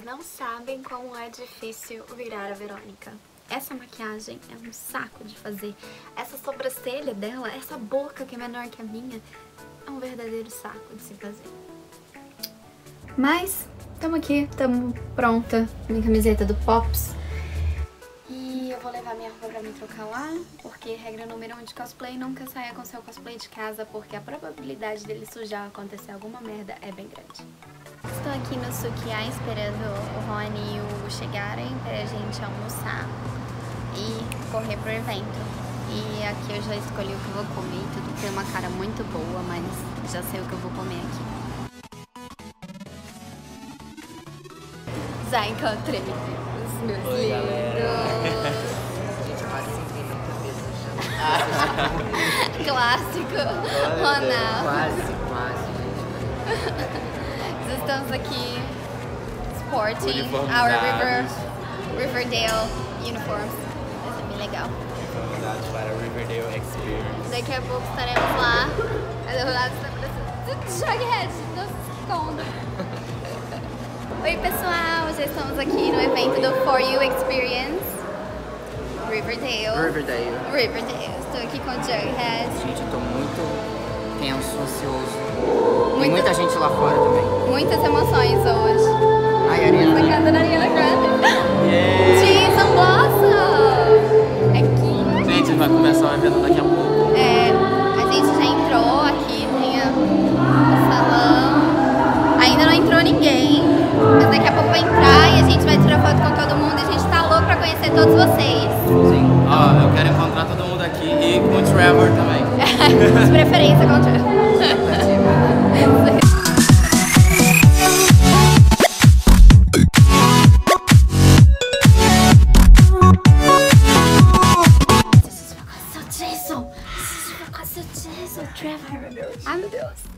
Vocês não sabem como é difícil virar a Verônica. Essa maquiagem é um saco de fazer. Essa sobrancelha dela, essa boca que é menor que a minha, é um verdadeiro saco de se fazer. Mas, estamos aqui, estamos pronta. Minha camiseta do Pops. E eu vou levar minha roupa pra me trocar lá, porque regra número um de cosplay, nunca saia com seu cosplay de casa, porque a probabilidade dele sujar acontecer alguma merda é bem grande. Estou aqui no Sukiá esperando o Rony e o chegarem pra gente almoçar e correr pro evento. E aqui eu já escolhi o que eu vou comer, tudo tem uma cara muito boa, mas já sei o que eu vou comer aqui. Já encontrei os meus Oi, lindos. Gente, quase 50 vezes já. Clássico. Ronaldo. Quase, quase, gente. Estamos aqui sporting our River, Riverdale uniforms. Vai ser bem legal. Convidados para Riverdale Experience. Daqui a pouco estaremos lá. O Ronaldo? Está parecendo Jughead. Não se esconda. Oi, pessoal. Já estamos aqui no evento do For You Experience. Riverdale. Riverdale. Riverdale. Estou aqui com o Jughead. Gente, eu tô muito tenso, ansioso. Tem Muito- muita gente lá fora também. Muitas emoções hoje. Ai, Ariana. Cantando Ariana Grande. Jason Blossom! Aqui. Gente, vai começar o evento daqui a pouco. Todos vocês. Sim. Ó, eu quero encontrar todo mundo aqui e com o Trevor também. De preferência com o seu Jason, Trevor! Ai meu Deus!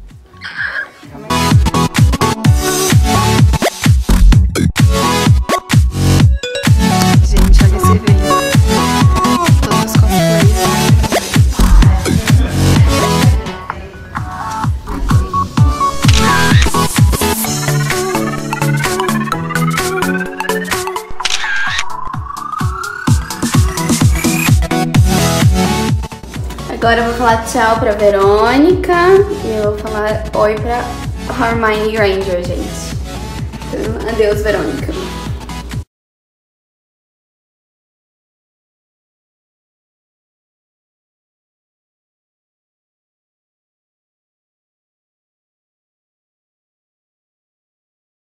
Agora eu vou falar tchau pra Verônica e eu vou falar oi pra Hermione Granger, gente. Adeus, Verônica.